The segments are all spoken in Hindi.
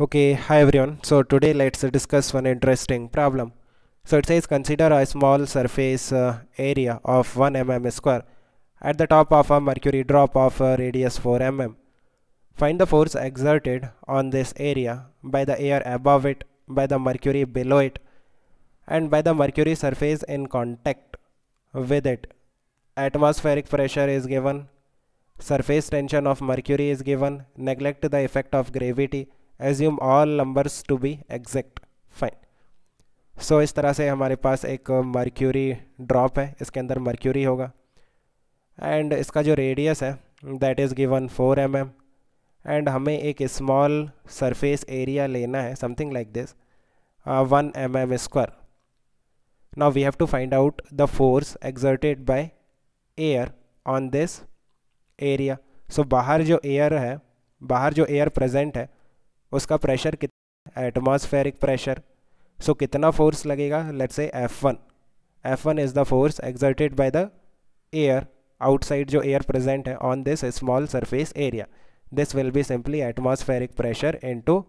Okay, hi everyone. So today let's discuss one interesting problem. So it says consider a small surface uh, area of 1 mm square at the top of a mercury drop of radius 4 mm. Find the force exerted on this area by the air above it, by the mercury below it, and by the mercury surface in contact with it. Atmospheric pressure is given, surface tension of mercury is given, neglect the effect of gravity assume all numbers to be exact fine so इस तरह से हमारे पास एक मर्क्यूरी ड्रॉप है। इसके अंदर मर्क्यूरी होगा। एंड इसका जो रेडियस है that is given four m m and हमें एक स्मॉल सरफेस एरिया लेना है something like this one m m square now we have to find out the force exerted by air on this area so बाहर जो एयर है, बाहर जो एयर प्रेजेंट है उसका प्रेशर कितना एटमॉस्फेरिक प्रेशर सो कितना फोर्स लगेगा? Let's say F one F one is the force exerted by the air outside जो एयर प्रेजेंट है on this small surface area this will be simply atmospheric pressure into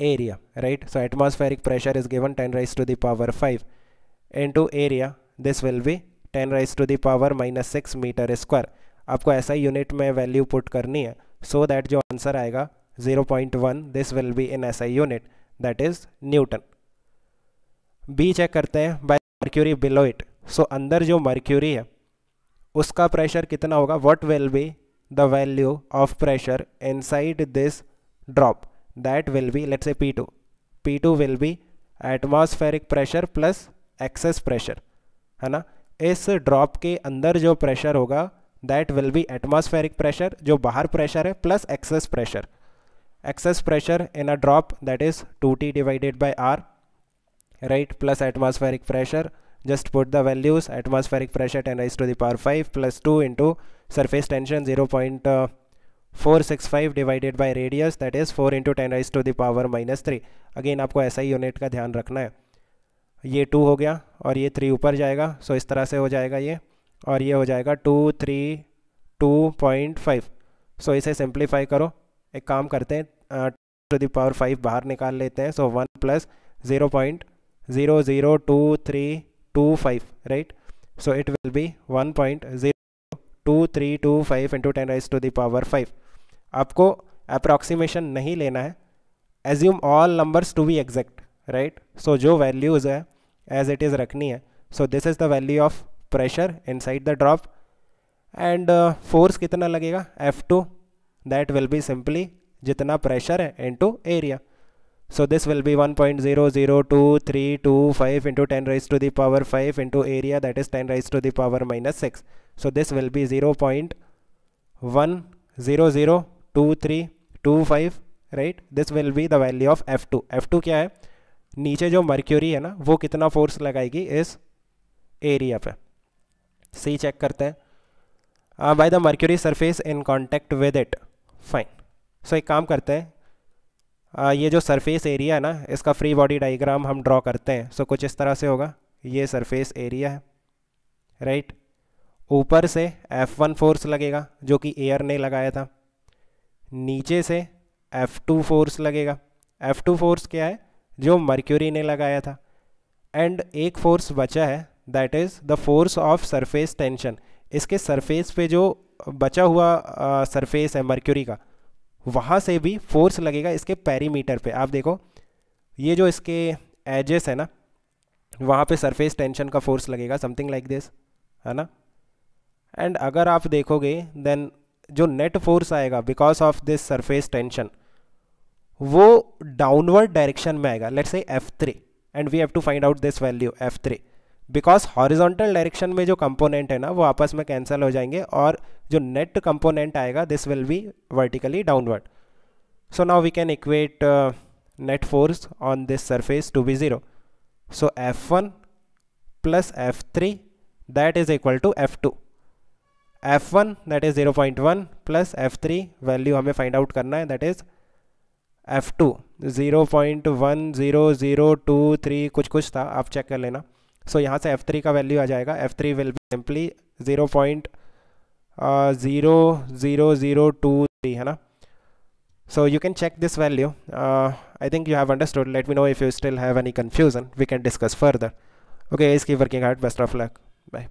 area right so atmospheric pressure is given ten raise to the power five into area this will be ten raise to the power minus six metre square आपको ऐसा यूनिट में वैल्यू पुट करनी है सो so दैट जो आंसर आएगा 0.1 this will be in SI unit, that is Newton. B check करते हैं by mercury below it so अंदर जो मर्क्यूरी है, उसका प्रेशर कितना होगा? What will be the value of pressure inside this drop that will be let's say P2 P2 will be atmospheric pressure plus excess pressure है ना? इस ड्रॉप के अंदर जो प्रेशर होगा that will be atmospheric pressure जो बाहर प्रेशर है plus excess pressure excess pressure in a drop that is 2t divided by r right plus atmospheric pressure just put the values atmospheric pressure 10 raised to the power 5 plus 2 into surface tension 0.465 divided by radius that is 4 into 10 raised to the power minus 3 again आपको ऐसा ही यूनिट का ध्यान रखना है ये टू हो गया और ये थ्री ऊपर जाएगा सो इस तरह से हो जाएगा ये और ये हो जाएगा two three two point five so इसे सिंप्लीफाई करो एक काम करते हैं टू द पावर फाइव बाहर निकाल लेते हैं so one plus zero point zero zero two three two five right so it will be one point zero two three two five into ten raise to the power five आपको अप्रॉक्सीमेशन नहीं लेना है। Assume all numbers to be exact right so जो वैल्यूज़ है एज इट इज़ रखनी है। So this is the value of pressure inside the drop and force कितना लगेगा? F two that will be simply जितना प्रेशर है into area so this will be one point zero zero two three two five into ten raise to the power five into area that is ten raise to the power minus six so this will be zero point one zero zero two three two five right this will be the value of F two F two क्या है? नीचे जो मर्क्यूरी है ना, वो कितना फोर्स लगाएगी इस एरिया पे? सी चेक करते हैं। By the mercury surface in contact with it fine so एक काम करते हैं। आ, ये जो सरफेस एरिया है ना इसका फ्री बॉडी डाइग्राम हम ड्रॉ करते हैं। सो कुछ इस तरह से होगा। ये सरफेस एरिया है। राइट ऊपर से F1 फोर्स लगेगा जो कि एयर ने लगाया था। नीचे से F2 फोर्स लगेगा। F2 फोर्स क्या है? जो मर्क्यूरी ने लगाया था। एंड एक फोर्स बचा है that is the force of surface tension इसके सरफेस पे जो बचा हुआ सरफेस है मर्क्यूरी का वहाँ से भी फोर्स लगेगा इसके पैरीमीटर पे। आप देखो, ये जो इसके एजेस है ना, वहाँ पे सरफेस टेंशन का फोर्स लगेगा समथिंग लाइक दिस है ना? एंड अगर आप देखोगे देन जो नेट फोर्स आएगा because of this surface tension वो डाउनवर्ड डायरेक्शन में आएगा। Let's say F three and we have to find out this value F three because horizontal direction में जो कंपोनेंट है ना, वो आपस में कैंसिल हो जाएँगे और जो नेट कंपोनेंट आएगा this will be vertically downward so now we can equate net force on this surface to be zero so F one plus F three that is equal to F two F one that is zero point one plus F three value हमें फाइंड आउट करना है that is F two zero point one zero zero two three कुछ कुछ था, आप चेक कर लेना। सो यहाँ से एफ़ थ्री का वैल्यू आ जाएगा। F three will be simply zero point zero zero zero two three है ना? So you can check this value I think you have understood let me know if you still have any confusion we can discuss further okay इसकी working hard best of luck bye